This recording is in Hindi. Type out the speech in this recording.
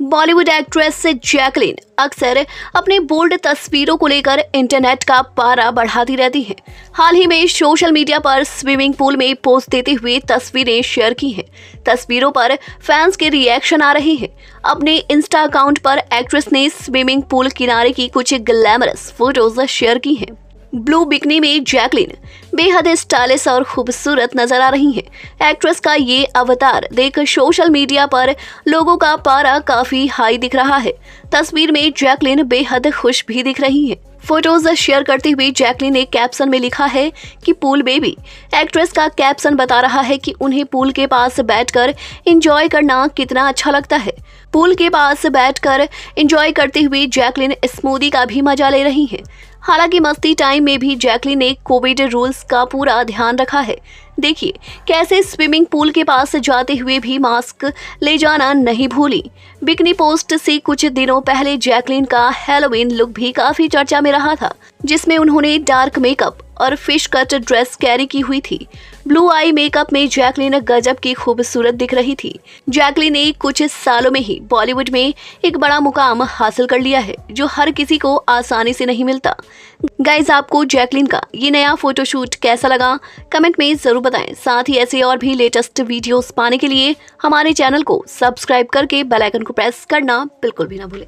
बॉलीवुड एक्ट्रेस जैकलिन अक्सर अपने बोल्ड तस्वीरों को लेकर इंटरनेट का पारा बढ़ाती रहती हैं। हाल ही में सोशल मीडिया पर स्विमिंग पूल में पोस्ट देते हुए तस्वीरें शेयर की हैं। तस्वीरों पर फैंस के रिएक्शन आ रहे हैं अपने इंस्टा अकाउंट पर एक्ट्रेस ने स्विमिंग पूल किनारे की कुछ ग्लैमरस फ़ोटोज़ शेयर की हैं ब्लू बिकनी में जैकलिन बेहद स्टाइलिश और खूबसूरत नज़र आ रही हैं। एक्ट्रेस का ये अवतार देख सोशल मीडिया पर लोगों का पारा काफ़ी हाई दिख रहा है तस्वीर में जैकलिन बेहद खुश भी दिख रही हैं। फ़ोटोज़ शेयर करते हुए जैकलिन ने कैप्शन में लिखा है कि पूल बेबी एक्ट्रेस का कैप्शन बता रहा है कि उन्हें पूल के पास बैठकर एंजॉय करना कितना अच्छा लगता है पूल के पास बैठकर एंजॉय करते हुए जैकलिन स्मूदी का भी मज़ा ले रही हैं हालाँकि मस्ती टाइम में भी जैकलिन ने कोविड रूल्स का पूरा ध्यान रखा है। देखिए, कैसे स्विमिंग पूल के पास जाते हुए भी मास्क ले जाना नहीं भूली। बिकनी पोस्ट से कुछ दिनों पहले जैकलिन का हेलोविन लुक भी काफ़ी चर्चा में रहा था, जिसमें उन्होंने डार्क मेकअप और फ़िश कट ड्रेस कैरी की हुई थी। ब्लू आई मेकअप में जैकलिन गजब की खूबसूरत दिख रही थी। जैकलिन ने कुछ सालों में ही बॉलीवुड में एक बड़ा मुकाम हासिल कर लिया है, जो हर किसी को आसानी से नहीं मिलता। गाइज़ आपको जैकलिन का ये नया फोटोशूट कैसा लगा? कमेंट में ज़रूर बताएँ। साथ ही ऐसे और भी लेटेस्ट वीडियोस पाने के लिए हमारे चैनल को सब्सक्राइब करके बेलाइकन को प्रेस करना बिल्कुल भी ना भूलें।